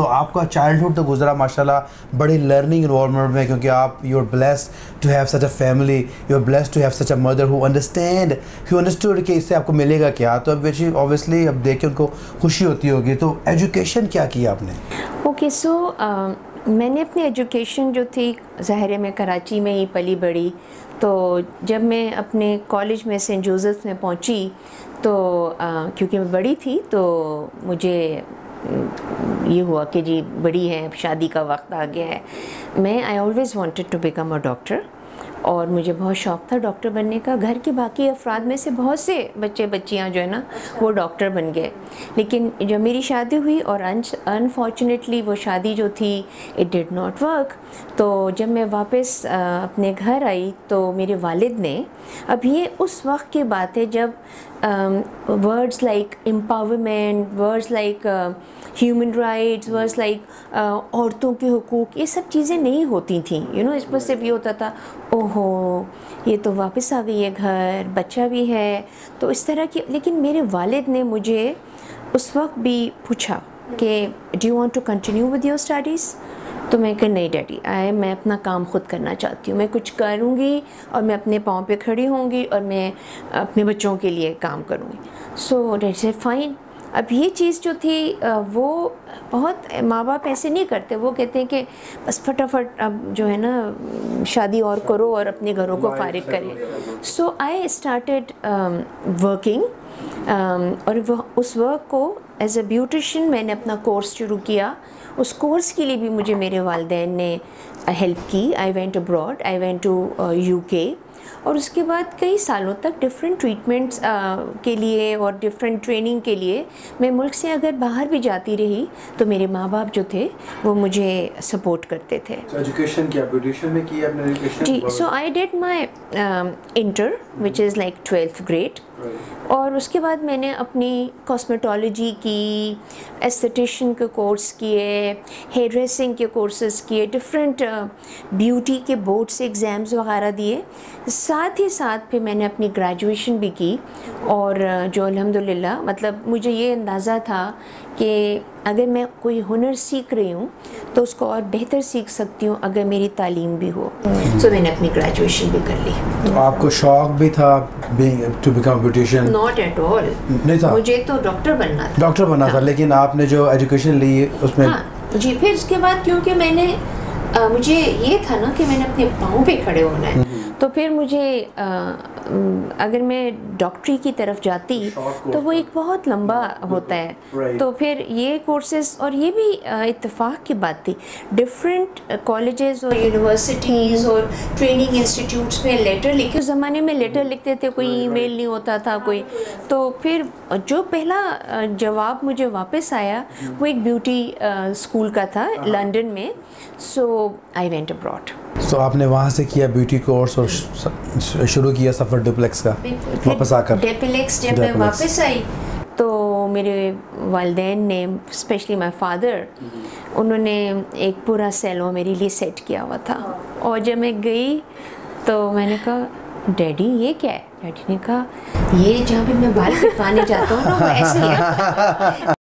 تو آپ کا چائلڈہڈ تو گزرا، ماشاءاللہ، بڑی لرننگ انوالومنٹ میں، کیونکہ آپ you are blessed to have such a family you are blessed to have such a mother who understand who understood کہ اس سے آپ کو ملے گا کیا۔ تو اب اوبیسلی اب دیکھ کے ان کو خوشی ہوتی ہوگی۔ تو ایجوکیشن کیا کیا آپ نے؟ اوکے سو um, میں نے اپنی ایجوکیشن جو تھی، ظاہر میں کراچی میں ہی پلی بڑی۔ تو جب میں اپنے کالج میں سینٹ جوزف میں پہنچی، تو کیونکہ میں بڑی تھی، تو مجھے یہ ہوا کہ جی بڑی ہے شادی کا وقت آ گیا ہے۔ میں I always wanted to become a doctor اور مجھے بہت شوق تھا ڈاکٹر بننے کا۔ گھر کے باقی افراد میں سے بہت سے بچے بچیاں جو ہے نا وہ ڈاکٹر بن گئے۔ لیکن جب میری شادی ہوئی اور انفارچونیٹلی وہ شادی جو تھی اٹ ڈڈ ناٹ ورک تو جب میں واپس اپنے گھر آئی تو میرے والد نے اب یہ اس وقت کی بات ہے جب words like empowerment words like human rights words like عورتوں کے حقوق یہ سب چیزیں نہیں ہوتی تھیں۔ یو نو اس پر صرف یہ ہوتا تھا۔ او ہو یہ تو واپس آ گئی ہے گھر، بچہ بھی ہے۔ تو اس طرح کی، لیکن میرے والد نے مجھے اس وقت بھی پوچھا کہ do you want to continue with your studies تو میں کہ نہیں ڈیڈی، آئے، میں اپنا کام خود کرنا چاہتی ہوں۔ میں کچھ کروں گی اور میں اپنے پاؤں پہ کھڑی ہوں گی اور میں اپنے بچوں کے لیے کام کروں گی۔ سو ڈیٹ سے فائن اب یہ چیز جو تھی وہ بہت ماں باپ ایسے نہیں کرتے۔ وہ کہتے ہیں کہ بس فٹافٹ اب جو ہے نا شادی اور کرو اور اپنے گھروں کو فارغ کریں۔ سو آئی اسٹارٹیڈ ورکنگ اور اس ورک کو ایز اے بیوٹیشین میں نے اپنا کورس شروع کیا۔ اس کورس کے لیے بھی مجھے میرے والدین نے ہیلپ کی۔ I went abroad I went to U K اور اس کے بعد کئی سالوں تک ڈفرینٹ ٹریٹمنٹس کے لیے اور ڈفرینٹ ٹریننگ کے لیے میں ملک سے اگر باہر بھی جاتی رہی تو میرے ماں باپ جو تھے وہ مجھے سپورٹ کرتے تھے۔ جی so I did my inter which is like twelfth grade اور اس کے بعد میں نے اپنی کاسمیٹولوجی کی ایستھیٹیشین کے کورس کیے ہیئر ڈریسنگ کے کورسز کیے ڈفرینٹ بیوٹی کے بورڈ سے ایگزامز وغیرہ دیے۔ ساتھ ہی ساتھ پھر میں نے اپنی گریجویشن بھی کی اور جو الحمد للہ مطلب مجھے یہ اندازہ تھا کہ اگر میں کوئی ہنر سیکھ رہی ہوں تو اس کو اور بہتر سیکھ سکتی ہوں اگر میری تعلیم بھی ہو۔ سو میں نے اپنی گریجویشن بھی کر لی۔ تو آپ کو شوق بھی تھا to become beautician not at all نہیں تھا۔ مجھے تو ڈاکٹر بننا تھا۔ ڈاکٹر بننا تھا لیکن آپ نے جو ایجوکیشن لی اس میں ہاں۔ جی پھر اس کے بعد کیونکہ میں نے مجھے یہ تھا نا کہ میں نے اپنے پاؤں پہ کھڑے ہونا ہے۔ تو پھر مجھے اگر میں ڈاکٹری کی طرف جاتی تو وہ ایک بہت لمبا ہوتا ہے۔ تو پھر یہ کورسز اور یہ بھی اتفاق کی بات تھی۔ ڈفرینٹ کالجز اور یونیورسٹیز اور ٹریننگ انسٹیٹیوٹس میں لیٹر لکھے۔ اس زمانے میں لیٹر لکھتے تھے کوئی ای میل نہیں ہوتا تھا کوئی۔ تو پھر جو پہلا جواب مجھے واپس آیا وہ ایک بیوٹی اسکول کا تھا لنڈن میں۔ سو آئی وینٹ ابراڈ تو آپ نے وہاں سے کیا بیوٹی کورس اور شروع کیا سفر ڈپلیکس کا؟ واپس آ کر۔ ڈپلیکس جب میں واپس آئی تو میرے والدین نے اسپیشلی مائی فادر انہوں نے ایک پورا سیلو میرے لیے سیٹ کیا ہوا تھا۔ اور جب میں گئی تو میں نے کہا ڈیڈی یہ کیا ہے؟ ڈیڈی نے کہا یہ جہاں پہ میں بال کٹوانے جاتا ہوں نا وہ ایسے ہی ہے۔